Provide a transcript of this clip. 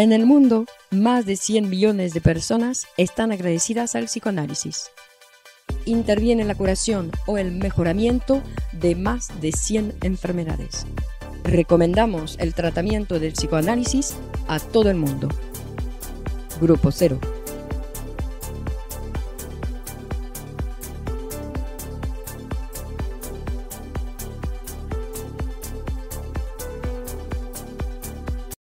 En el mundo, más de 100 millones de personas están agradecidas al psicoanálisis. Interviene en la curación o el mejoramiento de más de 100 enfermedades. Recomendamos el tratamiento del psicoanálisis a todo el mundo. Grupo Cero.